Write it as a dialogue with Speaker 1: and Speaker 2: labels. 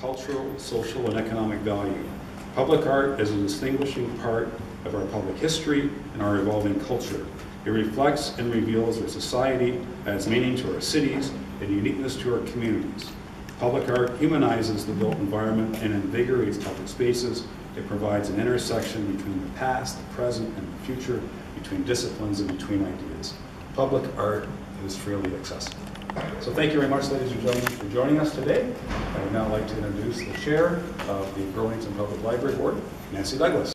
Speaker 1: cultural, social, and economic value. Public art is a distinguishing part of our public history and our evolving culture. It reflects and reveals our society, adds meaning to our cities, and uniqueness to our communities. Public art humanizes the built environment and invigorates public spaces. It provides an intersection between the past, the present, and the future, between disciplines and between ideas. Public art is freely accessible. So thank you very much, ladies and gentlemen, for joining us today. I would now like to introduce the chair of the Burlington Public Library Board, Nancy Douglas.